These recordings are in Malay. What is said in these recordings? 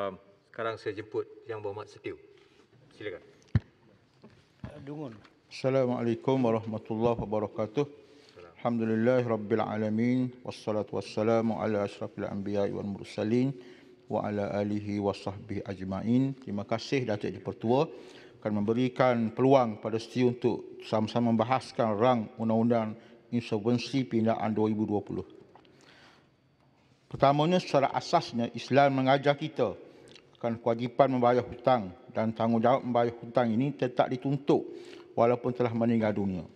Um, sekarang saya jemput Yang Berhormat Setiu. Silakan. Dungun. Assalamualaikum warahmatullahi wabarakatuh. Alhamdulillah rabbil alamin wassalatu wassalamu ala asyrafil anbiya wal mursalin wa ala alihi wa sahbihi ajmain. Terima kasih Datuk Di Pertua akan memberikan peluang pada Siti untuk sama-sama membahaskan rang undang-undang insolvensi pindaan 2020. Pertamanya secara asasnya Islam mengajar kita akan kewajipan membayar hutang dan tanggungjawab membayar hutang ini tetap dituntut walaupun telah meninggal dunia.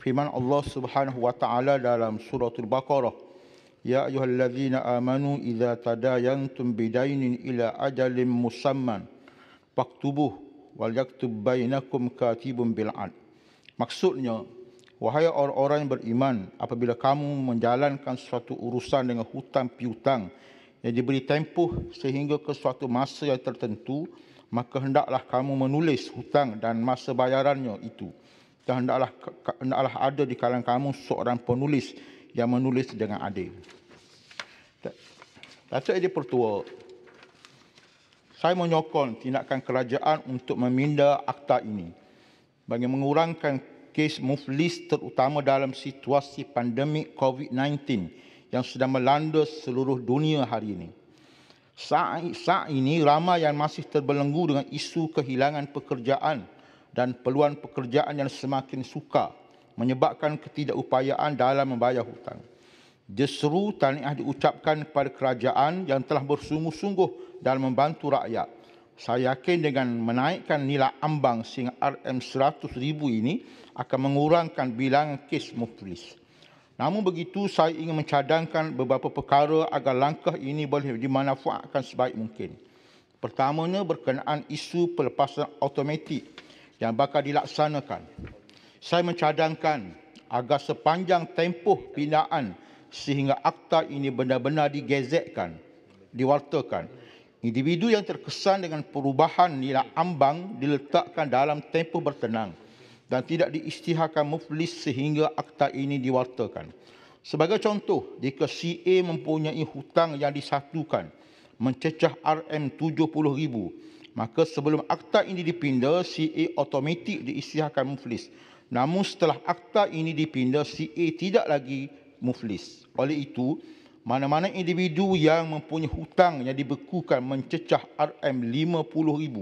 Firman Allah Subhanahu wa taala dalam suratul Baqarah, "Ya ayyuhallazina amanu idza tadayantum bidainin ila ajalin musamman faktubuh wal yaktub bainakum katibun bil ad." Maksudnya, wahai orang-orang yang beriman, apabila kamu menjalankan suatu urusan dengan hutang piutang yang diberi tempoh sehingga ke suatu masa yang tertentu, maka hendaklah kamu menulis hutang dan masa bayarannya itu. Dan hendaklah, hendaklah ada di kalangan kamu seorang penulis yang menulis dengan adil. Datuk Edi Pertua, saya menyokong tindakan kerajaan untuk meminda akta ini bagi mengurangkan kes muflis terutama dalam situasi pandemik COVID-19 yang sedang melanda seluruh dunia hari ini. Saat, saat ini ramai yang masih terbelenggu dengan isu kehilangan pekerjaan dan peluang pekerjaan yang semakin sukar menyebabkan ketidakupayaan dalam membayar hutang. Deseru tahniah diucapkan kepada kerajaan yang telah bersungguh-sungguh dalam membantu rakyat. Saya yakin dengan menaikkan nilai ambang sehingga RM100,000 ini akan mengurangkan bilangan kes muflis. Namun begitu, saya ingin mencadangkan beberapa perkara agar langkah ini boleh dimanfaatkan sebaik mungkin. Pertamanya berkenaan isu pelepasan automatik yang bakal dilaksanakan. Saya mencadangkan agar sepanjang tempoh pindaan sehingga akta ini benar-benar digezetkan, diwartakan. Individu yang terkesan dengan perubahan nilai ambang diletakkan dalam tempoh bertenang dan tidak diisytiharkan muflis sehingga akta ini diwartakan. Sebagai contoh, jika CA mempunyai hutang yang disatukan mencecah RM70,000, maka sebelum akta ini dipinda, CA automatik diisytiharkan muflis. Namun setelah akta ini dipinda, CA tidak lagi muflis. Oleh itu, mana-mana individu yang mempunyai hutang yang dibekukan mencecah RM50,000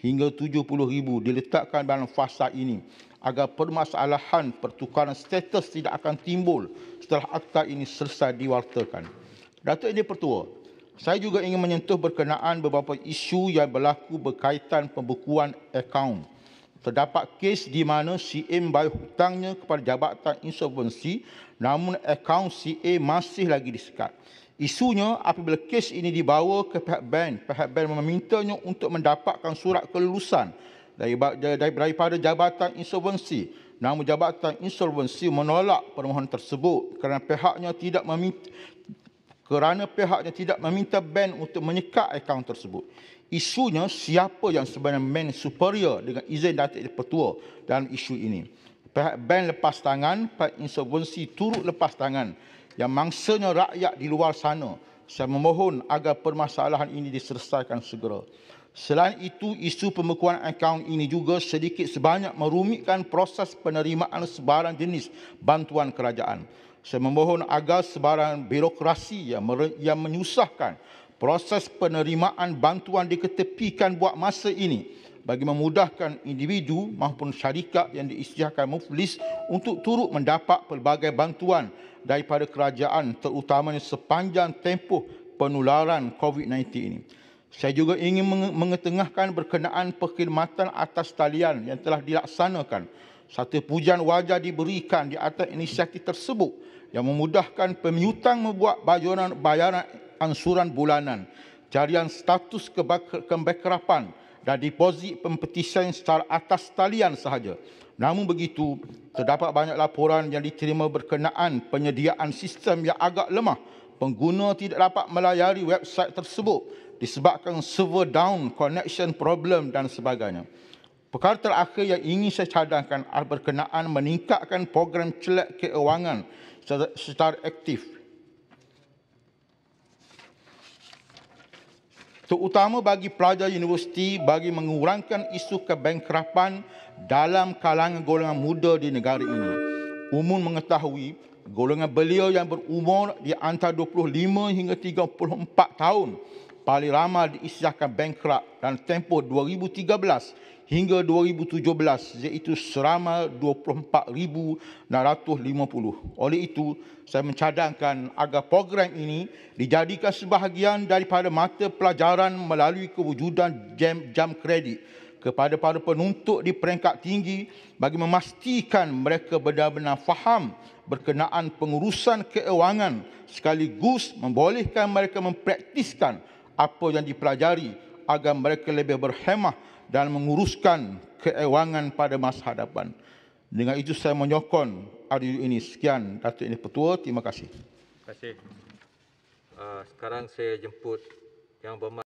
hingga RM70,000 diletakkan dalam fasa ini agar permasalahan pertukaran status tidak akan timbul setelah akta ini selesai diwartakan. Datuk Ini Pertua, saya juga ingin menyentuh berkenaan beberapa isu yang berlaku berkaitan pembukuan akaun. Terdapat kes di mana CA membayar hutangnya kepada Jabatan Insolvensi namun akaun CA masih lagi disekat. Isunya apabila kes ini dibawa ke pihak bank, pihak bank memintanya untuk mendapatkan surat kelulusan daripada Jabatan Insolvensi. Namun Jabatan Insolvensi menolak permohonan tersebut kerana pihaknya tidak meminta kerana pihaknya tidak meminta bank untuk menyekat akaun tersebut. Isunya siapa yang sebenarnya man superior dengan izin Datuk Pertua dalam isu ini. Pihak bank lepas tangan, pihak insolvensi turut lepas tangan yang mangsanya rakyat di luar sana. Saya memohon agar permasalahan ini diselesaikan segera. Selain itu, isu pembekuan akaun ini juga sedikit sebanyak merumitkan proses penerimaan sebarang jenis bantuan kerajaan. Saya memohon agar sebarang birokrasi yang, yang menyusahkan proses penerimaan bantuan diketepikan buat masa ini bagi memudahkan individu maupun syarikat yang diisytiharkan muflis untuk turut mendapat pelbagai bantuan daripada kerajaan terutamanya sepanjang tempoh penularan COVID-19 ini. Saya juga ingin mengetengahkan berkenaan perkhidmatan atas talian yang telah dilaksanakan. Satu pujian wajah diberikan di atas inisiatif tersebut yang memudahkan pemiutang membuat bayaran, bayaran ansuran bulanan, carian status kebekerapan dan deposit pempetisan secara atas talian sahaja. Namun begitu, terdapat banyak laporan yang diterima berkenaan penyediaan sistem yang agak lemah. Pengguna tidak dapat melayari website tersebut disebabkan server down, connection problem dan sebagainya. Perkara terakhir yang ingin saya cadangkan adalah berkenaan meningkatkan program celak keuangan secara, aktif. Terutama bagi pelajar universiti bagi mengurangkan isu kebankrapan dalam kalangan golongan muda di negara ini. Umum mengetahui golongan beliau yang berumur di antara 25 hingga 34 tahun paling ramai diisahkan bankrupt dan tempoh 2013 hingga 2017 iaitu seramai 24,650. Oleh itu, saya mencadangkan agar program ini dijadikan sebahagian daripada mata pelajaran melalui kewujudan jam, jam kredit kepada para penuntut di peringkat tinggi bagi memastikan mereka benar-benar faham berkenaan pengurusan keuangan sekaligus membolehkan mereka mempraktiskan apa yang dipelajari agar mereka lebih berhemah dan menguruskan keuangan pada masa hadapan. Dengan itu saya menyokong RU ini. Sekian Datuk Ini Petua. Terima kasih. Terima kasih. Uh, sekarang saya jemput Yang Berhormat